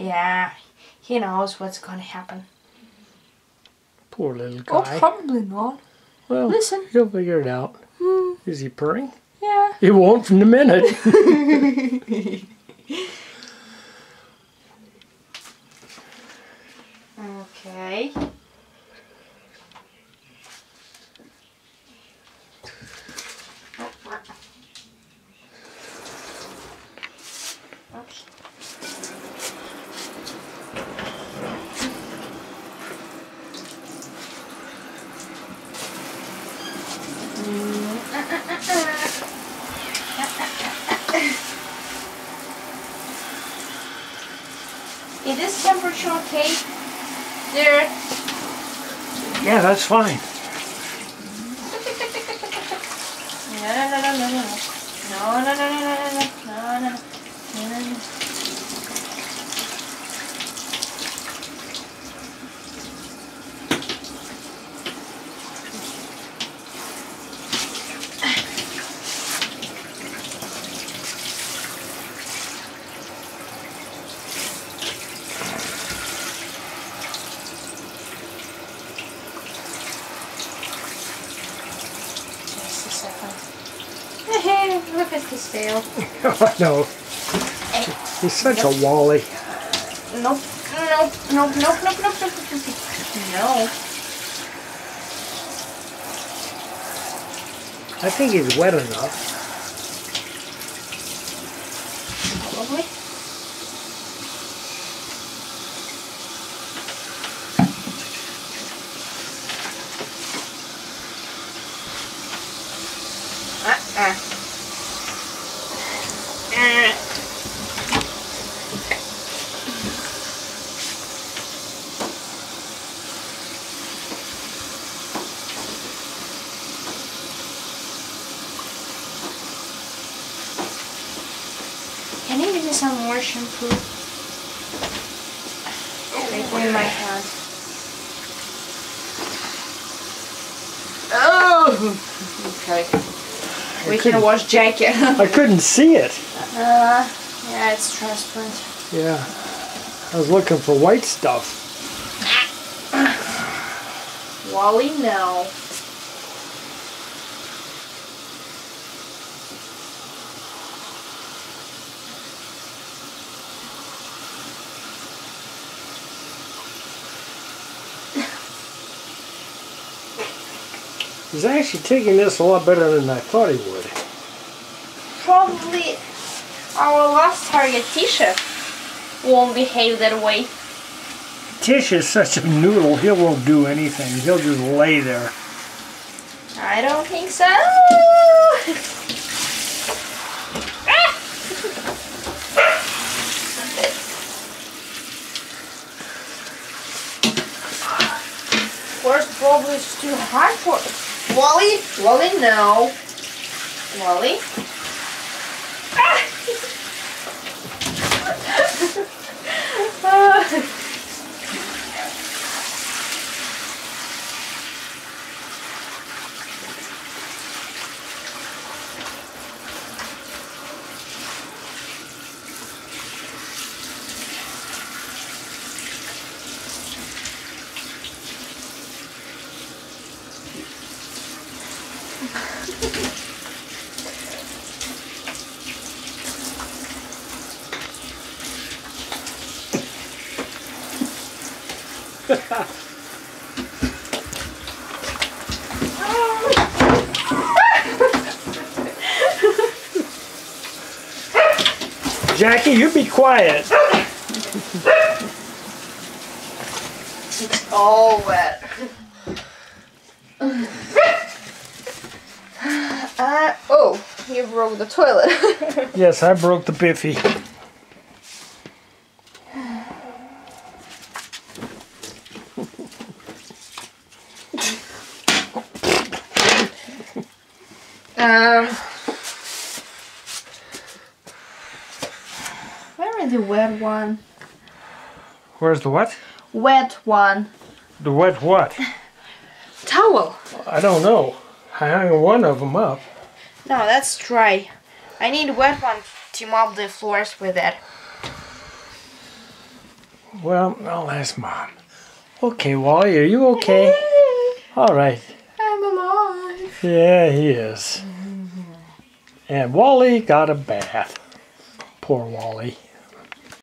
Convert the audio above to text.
Yeah, he knows what's gonna happen. Poor little guy. Oh, guy. probably not. well, listen. he'll figure it out. Hmm, Is he purring? yeah. He won't in a minute. Okay. Oops. Is this temperature okay? There. yeah, that's fine. No, no, no, no, no, no. No, no, no, no, no, no, no, no, no, no, no, no. Just look at this tail. no. Hey. He's such nope. a wally. Nope. Nope, nope, nope, nope, nope, nope, nope. No. I think he's wet enough. Can me some more shampoo? Like in my hand. Oh! Okay. We can wash jacket. I couldn't see it. uh, yeah, it's transparent. Yeah. I was looking for white stuff. Wally, no. He's actually taking this a lot better than I thought he would. Probably our last target, Tisha, won't behave that way. Tish is such a noodle, he won't do anything. He'll just lay there. I don't think so. First probably it's too hard for Wally. Wally, no. Wally. Jackie, you be quiet. It's all wet. Uh, oh, you broke the toilet. Yes, I broke the biffy. Um, where is the wet one? Where's the what? Wet one. The wet what? Towel. I don't know. I hung one of them up. No, that's dry. I need wet one to mop the floors with it. Well, I'll ask mom. Okay, Wally, are you okay? All right. I'm alive. Yeah, he is. And Wally got a bath. Poor Wally.